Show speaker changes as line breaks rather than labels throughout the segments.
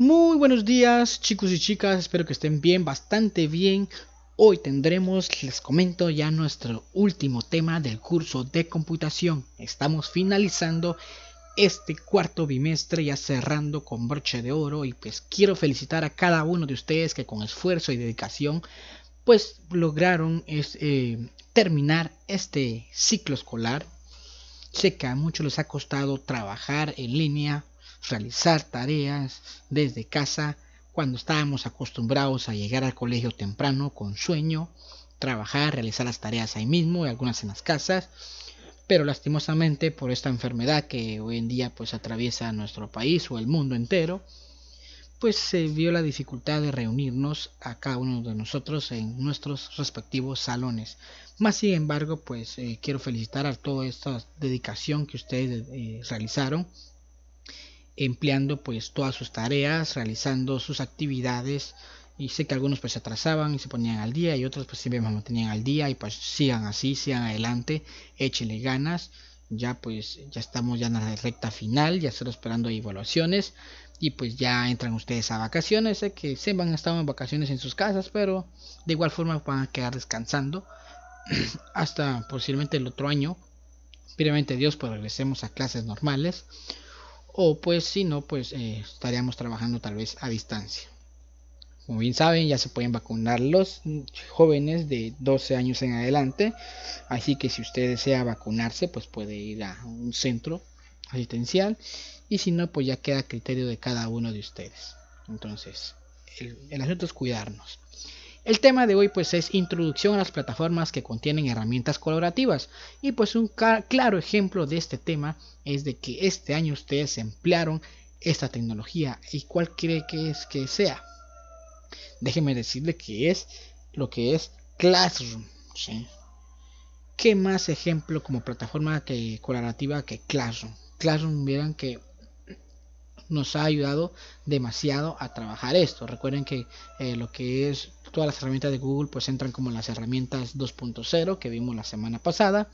Muy buenos días chicos y chicas, espero que estén bien, bastante bien. Hoy tendremos, les comento ya nuestro último tema del curso de computación. Estamos finalizando este cuarto bimestre ya cerrando con broche de oro y pues quiero felicitar a cada uno de ustedes que con esfuerzo y dedicación pues lograron eh, terminar este ciclo escolar. Sé que a muchos les ha costado trabajar en línea, realizar tareas desde casa cuando estábamos acostumbrados a llegar al colegio temprano con sueño, trabajar, realizar las tareas ahí mismo y algunas en las casas, pero lastimosamente por esta enfermedad que hoy en día pues atraviesa nuestro país o el mundo entero, pues se vio la dificultad de reunirnos a cada uno de nosotros en nuestros respectivos salones. Más sin embargo, pues eh, quiero felicitar a toda esta dedicación que ustedes eh, realizaron empleando pues todas sus tareas, realizando sus actividades. Y sé que algunos pues se atrasaban y se ponían al día y otros pues siempre me mantenían al día y pues sigan así, sigan adelante, échenle ganas, ya pues ya estamos ya en la recta final, ya estoy esperando evaluaciones. Y pues ya entran ustedes a vacaciones, sé que se van a estar en vacaciones en sus casas, pero de igual forma van a quedar descansando. Hasta posiblemente el otro año, previamente Dios pues regresemos a clases normales o pues si no pues eh, estaríamos trabajando tal vez a distancia. Como bien saben ya se pueden vacunar los jóvenes de 12 años en adelante. Así que si usted desea vacunarse pues puede ir a un centro asistencial. Y si no pues ya queda a criterio de cada uno de ustedes. Entonces el, el asunto es cuidarnos el tema de hoy pues es introducción a las plataformas que contienen herramientas colaborativas y pues un claro ejemplo de este tema es de que este año ustedes emplearon esta tecnología y cuál cree que es que sea. Déjenme decirle que es lo que es Classroom. ¿Qué más ejemplo como plataforma que, colaborativa que Classroom? Classroom, vieran que nos ha ayudado demasiado a trabajar esto. Recuerden que eh, lo que es todas las herramientas de Google pues entran como las herramientas 2.0 que vimos la semana pasada.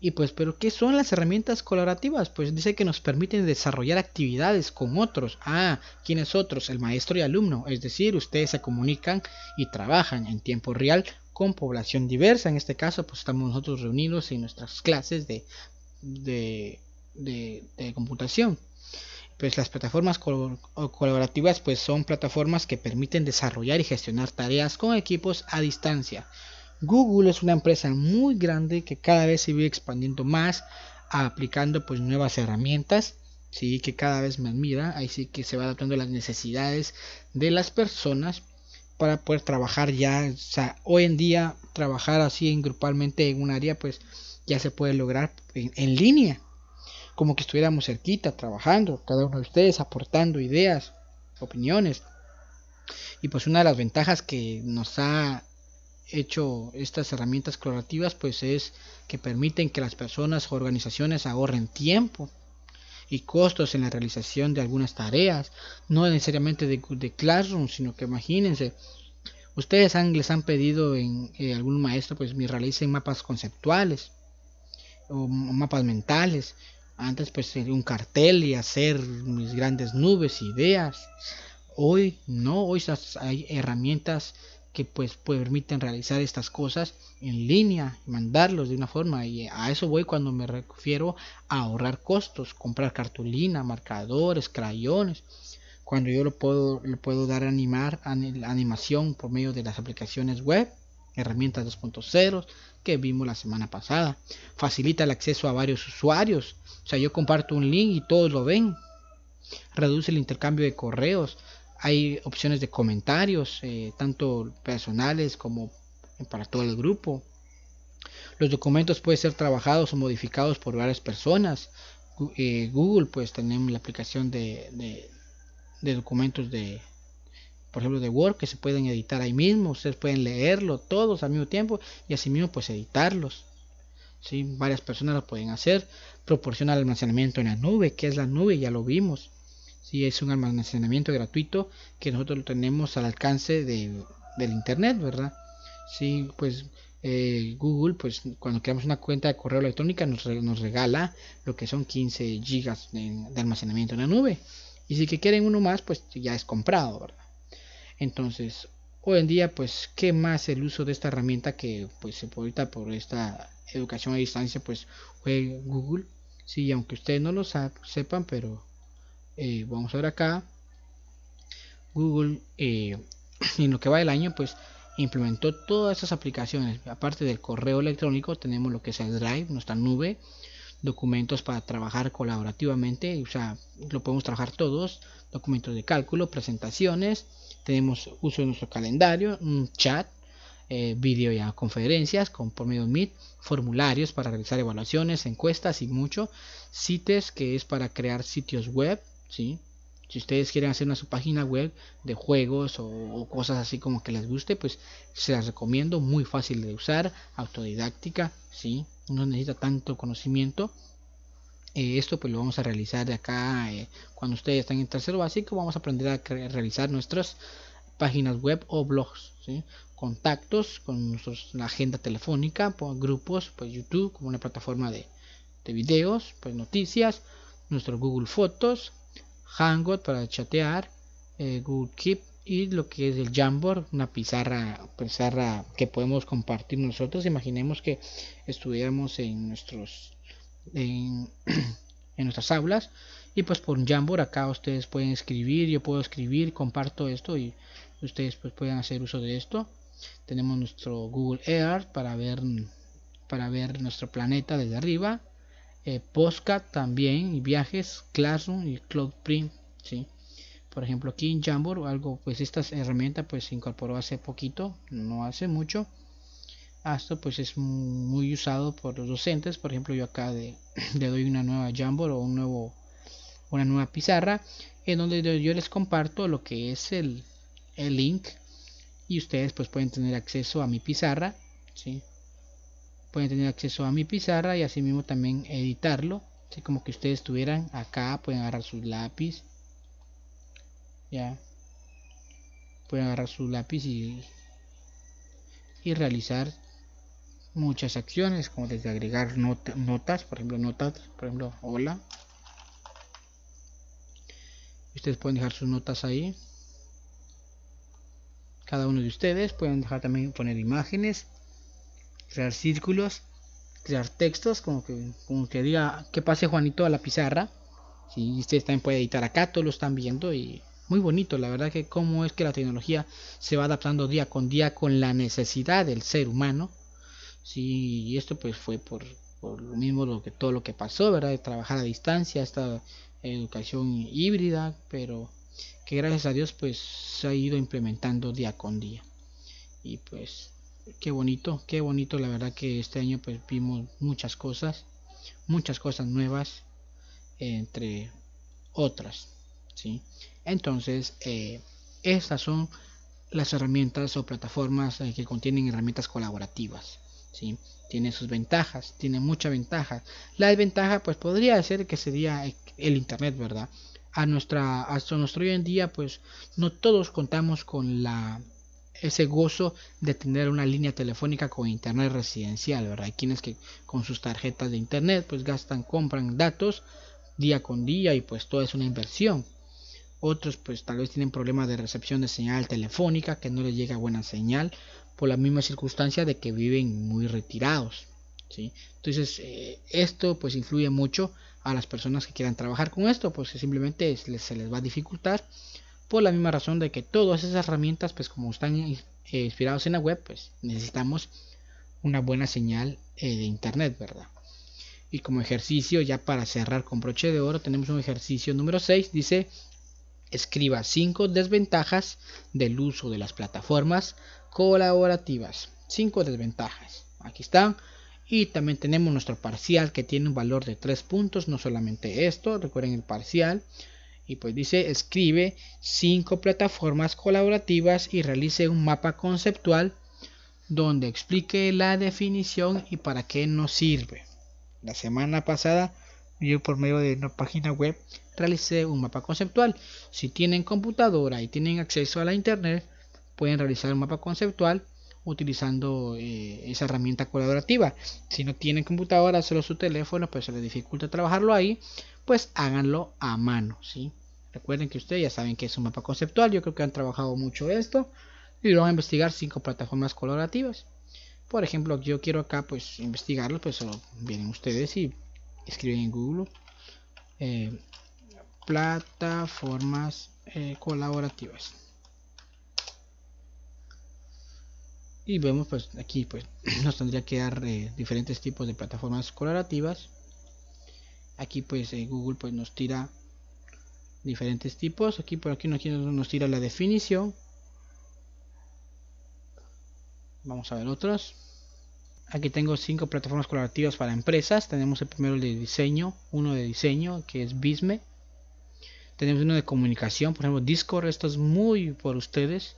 Y pues, pero ¿qué son las herramientas colaborativas? Pues dice que nos permiten desarrollar actividades con otros. Ah, ¿quiénes otros? El maestro y alumno. Es decir, ustedes se comunican y trabajan en tiempo real con población diversa. En este caso, pues estamos nosotros reunidos en nuestras clases de, de, de computación pues las plataformas colaborativas pues son plataformas que permiten desarrollar y gestionar tareas con equipos a distancia. Google es una empresa muy grande que cada vez se vive expandiendo más, aplicando pues nuevas herramientas, sí que cada vez más mira, ahí sí que se va adaptando a las necesidades de las personas para poder trabajar ya, o sea, hoy en día trabajar así en grupalmente en un área pues ya se puede lograr en línea como que estuviéramos cerquita, trabajando, cada uno de ustedes aportando ideas, opiniones. Y pues una de las ventajas que nos ha hecho estas herramientas colaborativas pues es que permiten que las personas o organizaciones ahorren tiempo y costos en la realización de algunas tareas, no necesariamente de, Classroom, sino que imagínense, ustedes han, les han pedido en eh, algún maestro pues me realicen mapas conceptuales o mapas mentales antes pues un cartel y hacer mis grandes nubes, ideas. Hoy no, hoy hay herramientas que pues permiten realizar estas cosas en línea, mandarlos de una forma y a eso voy cuando me refiero a ahorrar costos, comprar cartulina, marcadores, crayones, cuando yo lo puedo, le puedo dar animar animación por medio de las aplicaciones web, herramientas 2.0 que vimos la semana pasada, facilita el acceso a varios usuarios, o sea, yo comparto un link y todos lo ven. Reduce el intercambio de correos. Hay opciones de comentarios, eh, tanto personales como para todo el grupo. Los documentos pueden ser trabajados o modificados por varias personas. Eh, Google, pues tenemos la aplicación de, de, documentos de, por ejemplo, de Word que se pueden editar ahí mismo. Ustedes pueden leerlo todos al mismo tiempo y así mismo pues editarlos. ¿sí? Varias personas lo pueden hacer. Proporciona almacenamiento en la nube. que es la nube? Ya lo vimos. ¿sí? Es un almacenamiento gratuito que nosotros lo tenemos al alcance de, del Internet, ¿verdad? Sí, pues eh, Google, pues cuando creamos una cuenta de correo electrónica nos, nos regala lo que son 15 gigas de, almacenamiento en la nube. Y si que quieren uno más, pues ya es comprado, ¿verdad? Entonces, hoy en día, pues, ¿qué más el uso de esta herramienta que, pues, ahorita por esta educación a distancia, pues, fue Google? Sí, aunque ustedes no lo sepan, pero eh, vamos a ver acá. Google, eh, en lo que va del año, pues, implementó todas esas aplicaciones. Aparte del correo electrónico, tenemos lo que es el Drive, nuestra nube, documentos para trabajar colaborativamente, o sea, lo podemos trabajar todos, documentos de cálculo, presentaciones, tenemos uso de nuestro calendario, un chat, eh, video conferencias con, por medio de Meet, formularios para realizar evaluaciones, encuestas y mucho, CITES que es para crear sitios web, ¿sí? Si ustedes quieren hacer una su página web de juegos o, cosas así como que les guste, pues se las recomiendo, muy fácil de usar, autodidáctica, ¿sí? No necesita tanto conocimiento. Eh, esto pues lo vamos a realizar de acá eh, cuando ustedes están en tercero básico, vamos a aprender a realizar nuestras páginas web o blogs, contactos con nuestros, agenda telefónica, por grupos, pues YouTube como una plataforma de, de videos, pues noticias, nuestro Google Fotos, Hangout para chatear, eh, Google Keep y lo que es el Jamboard, una pizarra, pizarra que podemos compartir nosotros. Imaginemos que estuviéramos en nuestros en, nuestras aulas y pues por Jamboard acá ustedes pueden escribir, yo puedo escribir, comparto esto y ustedes pues pueden hacer uso de esto. Tenemos nuestro Google Earth para ver para ver nuestro planeta desde arriba eh, Postcat también y viajes, Classroom y CloudPrint, ¿sí? Por ejemplo aquí en Jamboard algo, pues esta herramienta pues se incorporó hace poquito, no hace mucho. Esto pues es muy usado por los docentes, por ejemplo yo acá de, le doy una nueva Jamboard o un nuevo, una nueva pizarra en donde yo les comparto lo que es el, el link y ustedes pues pueden tener acceso a mi pizarra, ¿sí? pueden tener acceso a mi pizarra y así mismo también editarlo. Así como que ustedes estuvieran acá pueden agarrar su lápiz. Ya. Pueden agarrar su lápiz y, y realizar muchas acciones como desde agregar notas por ejemplo notas por ejemplo hola ustedes pueden dejar sus notas ahí cada uno de ustedes pueden dejar también poner imágenes crear círculos, crear textos, como que, como que diga que pase Juanito a la pizarra. Si ustedes también pueden editar acá, todos lo están viendo y muy bonito, la verdad que cómo es que la tecnología se va adaptando día con día con la necesidad del ser humano. Sí, y esto pues fue por, por lo mismo lo que todo lo que pasó, ¿verdad? De trabajar a distancia, esta educación híbrida, pero que gracias a Dios pues se ha ido implementando día con día. Y pues qué bonito, qué bonito la verdad que este año pues vimos muchas cosas, muchas cosas nuevas, entre otras, ¿sí? Entonces, eh, estas son las herramientas o plataformas eh, que contienen herramientas colaborativas, ¿sí? Tiene sus ventajas, tiene mucha ventaja. La desventaja pues podría ser que sería el internet, ¿verdad? A nuestra, hasta nuestro hoy en día pues no todos contamos con la ese gozo de tener una línea telefónica con internet residencial, ¿verdad? Hay quienes que con sus tarjetas de internet pues gastan, compran datos día con día y pues todo es una inversión. Otros pues tal vez tienen problemas de recepción de señal telefónica, que no les llega buena señal por la misma circunstancia de que viven muy retirados. ¿sí? Entonces eh, esto pues influye mucho a las personas que quieran trabajar con esto, pues simplemente se les va a dificultar por la misma razón de que todas esas herramientas, pues como están eh, inspirados en la web, pues necesitamos una buena señal eh, de internet, ¿verdad? Y como ejercicio, ya para cerrar con broche de oro, tenemos un ejercicio número 6, dice, escriba 5 desventajas del uso de las plataformas colaborativas. 5 desventajas. Aquí están. Y también tenemos nuestro parcial que tiene un valor de 3 puntos, no solamente esto, recuerden el parcial y pues dice escribe cinco plataformas colaborativas y realice un mapa conceptual donde explique la definición y para qué nos sirve. La semana pasada yo por medio de una página web realicé un mapa conceptual. Si tienen computadora y tienen acceso a la internet, pueden realizar un mapa conceptual utilizando eh, esa herramienta colaborativa. Si no tienen computadora, solo su teléfono, pues se les dificulta trabajarlo ahí, pues háganlo a mano. Recuerden que ustedes ya saben que es un mapa conceptual, yo creo que han trabajado mucho esto y van a investigar cinco plataformas colaborativas. Por ejemplo, yo quiero acá pues investigarlo, pues solo vienen ustedes y escriben en Google eh, plataformas eh, colaborativas. Y vemos pues aquí pues nos tendría que dar eh, diferentes tipos de plataformas colaborativas. Aquí pues Google pues nos tira diferentes tipos. Aquí por aquí nos tira la definición. Vamos a ver otros. Aquí tengo cinco plataformas colaborativas para empresas. Tenemos el primero de diseño, uno de diseño que es Bisme. Tenemos uno de comunicación, por ejemplo Discord. Esto es muy por ustedes.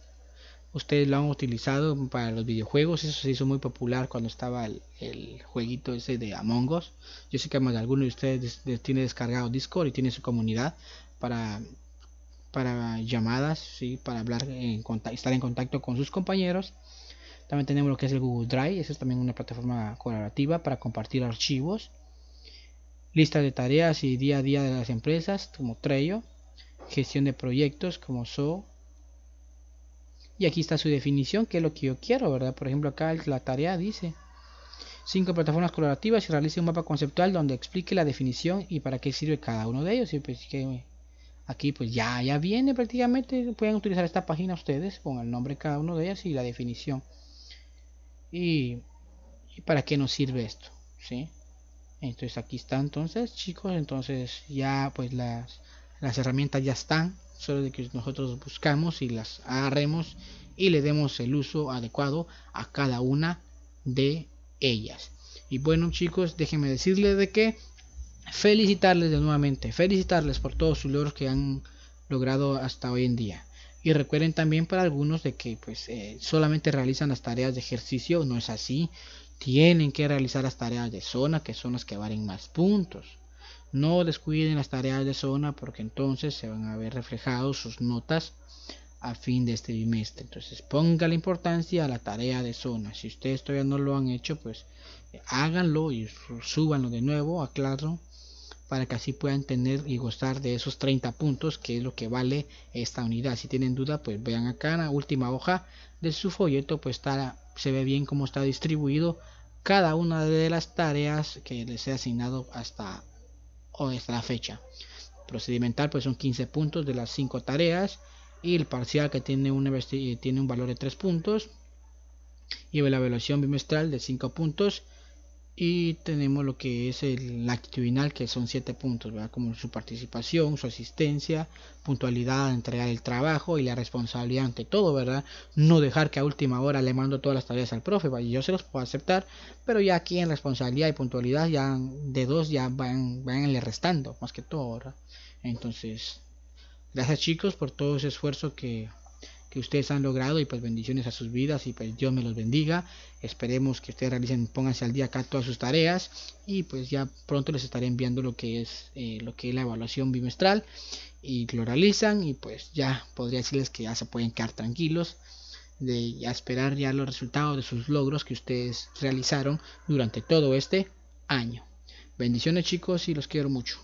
Ustedes lo han utilizado para los videojuegos. Eso se hizo muy popular cuando estaba el, jueguito ese de Among Us. Yo sé que más de alguno de ustedes tiene descargado Discord y tiene su comunidad para, para llamadas, ¿sí? para hablar en estar en contacto con sus compañeros. También tenemos lo que es el Google Drive, esa es también una plataforma colaborativa para compartir archivos. Lista de tareas y día a día de las empresas, como Trello. Gestión de proyectos, como So. Y aquí está su definición, que es lo que yo quiero, ¿verdad? Por ejemplo, acá la tarea dice cinco plataformas colaborativas y realice un mapa conceptual donde explique la definición y para qué sirve cada uno de ellos. Y pues que aquí pues ya, ya viene prácticamente, pueden utilizar esta página ustedes con el nombre de cada uno de ellas y la definición. Y, para qué nos sirve esto, ¿sí? Entonces aquí está entonces chicos, entonces ya pues las, las herramientas ya están, de que nosotros buscamos y las agarremos y le demos el uso adecuado a cada una de ellas. Y bueno chicos, déjenme decirles de que felicitarles de nuevamente, felicitarles por todos sus logros que han logrado hasta hoy en día. Y recuerden también para algunos de que pues eh, solamente realizan las tareas de ejercicio, no es así. Tienen que realizar las tareas de zona, que son las que valen más puntos. No descuiden las tareas de zona porque entonces se van a ver reflejados sus notas a fin de este bimestre. Entonces ponga la importancia a la tarea de zona. Si ustedes todavía no lo han hecho, pues háganlo y súbanlo de nuevo, aclaro para que así puedan tener y gozar de esos 30 puntos que es lo que vale esta unidad si tienen duda pues vean acá en la última hoja de su folleto pues está se ve bien cómo está distribuido cada una de las tareas que les he asignado hasta hoy hasta la fecha. Procedimental pues son 15 puntos de las 5 tareas y el parcial que tiene un, tiene un valor de 3 puntos y la evaluación bimestral de 5 puntos y tenemos lo que es el actitudinal que son siete puntos ¿verdad? como su participación su asistencia puntualidad entregar el trabajo y la responsabilidad ante todo verdad no dejar que a última hora le mando todas las tareas al profe y yo se los puedo aceptar pero ya aquí en responsabilidad y puntualidad ya de dos ya van van le restando más que todo ¿verdad? entonces gracias chicos por todo ese esfuerzo que que ustedes han logrado y pues bendiciones a sus vidas y pues Dios me los bendiga. Esperemos que ustedes realicen, pónganse al día acá todas sus tareas y pues ya pronto les estaré enviando lo que es eh, lo que es la evaluación bimestral y lo realizan y pues ya podría decirles que ya se pueden quedar tranquilos de ya esperar ya los resultados de sus logros que ustedes realizaron durante todo este año. Bendiciones chicos y los quiero mucho.